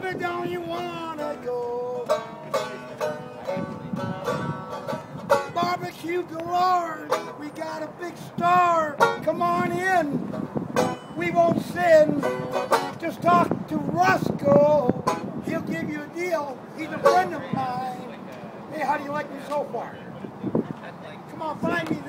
Baby, don't you wanna go? Barbecue galore, we got a big star. Come on in, we won't sin. Just talk to Roscoe, he'll give you a deal. He's a friend of mine. Hey, how do you like me so far? Come on, find me